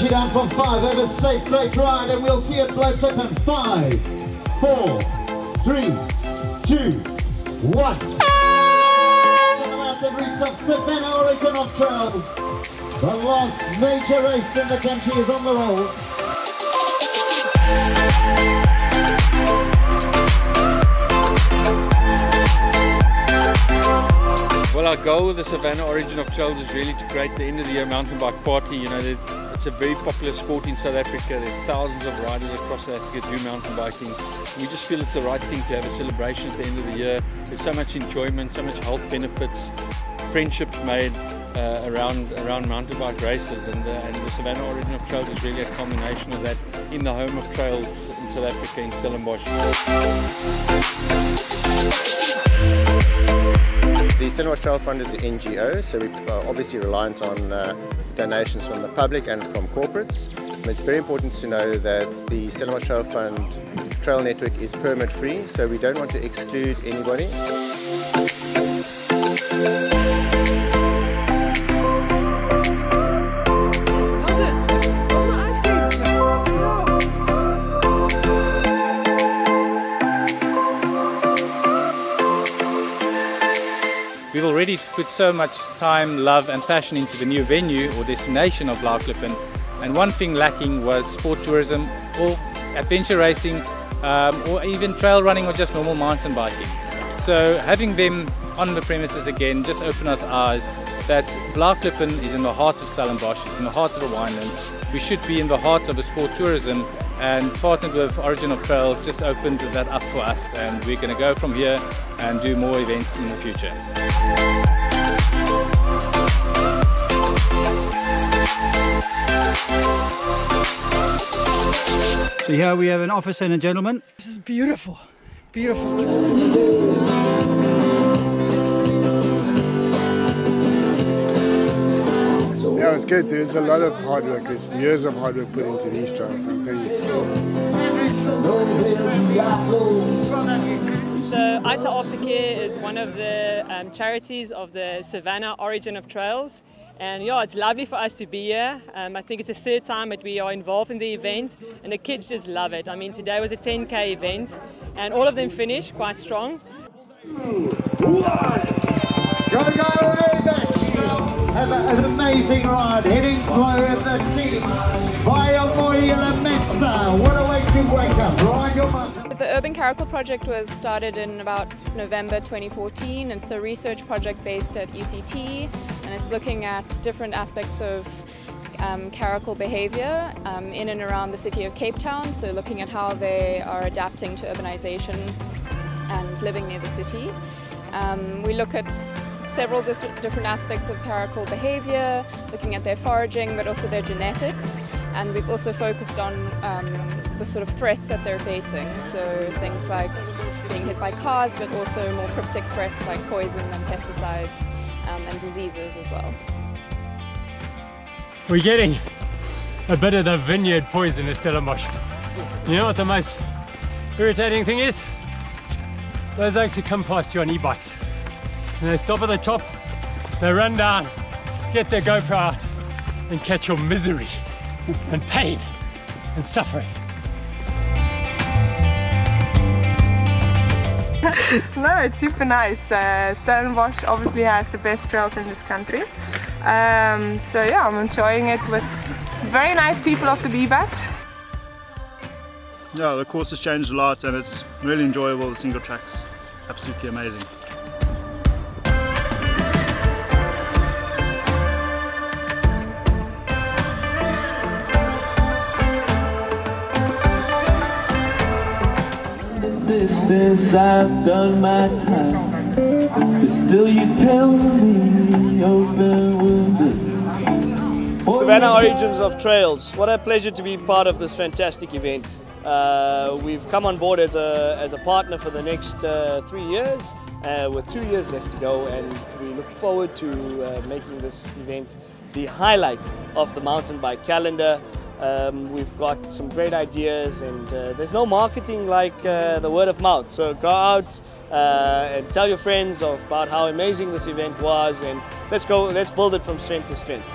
count you down from five. Have a safe, great ride, and we'll see it blow flipping. Five, four, three, two, one. The Savanna, Origin. The last major race in the country is on the roll. Well, our goal with the Savanna Origin of Trails is really to create the end of the year mountain bike party. You know, it's a very popular sport in South Africa. There are thousands of riders across South Africa do mountain biking. We just feel it's the right thing to have a celebration at the end of the year. There's so much enjoyment, so much health benefits, friendships made uh, around around mountain bike races, and the, and the Savanna Origin of Trails is really a culmination of that in the home of trails in South Africa, in Stellenbosch. The Stellenbosch Trail Fund is an NGO, so we're obviously reliant on uh, donations from the public and from corporates. And it's very important to know that the Stellenbosch Trail Fund trail network is permit free, so we don't want to exclude anybody. Already put so much time, love and passion into the new venue or destination of Blaauwklippen and one thing lacking was sport tourism or adventure racing um, or even trail running or just normal mountain biking. So having them on the premises again just opened our eyes that Blaauwklippen is in the heart of Stellenbosch, it's in the heart of the winelands. We should be in the heart of the sport tourism and partnered with Origin of Trails just opened that up for us and we're going to go from here and do more events in the future. So here we have an officer and a gentleman. This is beautiful, beautiful. Good. There's a lot of hard work. There's years of hard work put into these trials, I'm telling you. So ITA Aftercare is one of the um, charities of the Savanna Origin of Trails. And yeah, it's lovely for us to be here. Um, I think it's the third time that we are involved in the event, and the kids just love it. I mean, today was a 10k event, and all of them finished quite strong. Gotta go away back. Amazing. Hitting team. What a way to wake up. Your. The Urban Caracal project was started in about November 2014. It's a research project based at UCT and it's looking at different aspects of um, caracal behavior um, in and around the city of Cape Town. So looking at how they are adapting to urbanization and living near the city. Um, we look at several different aspects of caracal behavior, looking at their foraging but also their genetics and we've also focused on um, the sort of threats that they're facing, so things like being hit by cars but also more cryptic threats like poison and pesticides um, and diseases as well. We're getting a bit of the vineyard poison in Stellenbosch. You know what the most irritating thing is? Those who come past you on e-bikes and they stop at the top, they run down, get their GoPro out and catch your misery and pain and suffering. no, it's super nice. Uh, Stellenbosch obviously has the best trails in this country. Um, so yeah, I'm enjoying it with very nice people off the B-Batch. Yeah, the course has changed a lot and it's really enjoyable. The single track's absolutely amazing. Distance I've done my time But still you tell me open wounded Savanna Origins of Trails. What a pleasure to be part of this fantastic event. Uh, we've come on board as a, as a partner for the next uh, three years uh, with two years left to go and we look forward to uh, making this event the highlight of the mountain bike calendar. Um, we've got some great ideas and uh, there's no marketing like uh, the word of mouth. So go out uh, and tell your friends about how amazing this event was and let's go, let's build it from strength to strength.